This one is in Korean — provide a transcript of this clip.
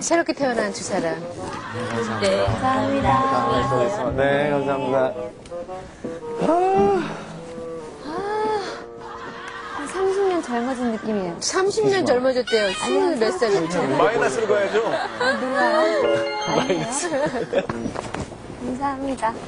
새롭게 태어난 두 사람. 네, 감사합니다. 네, 감사합니다. 아. 아, 한 30년 젊어진 느낌이에요. 30년 젊어졌대요. 스물 몇 살이죠? 마이너스로 가야죠. 아, 놀라요? 감사합니다.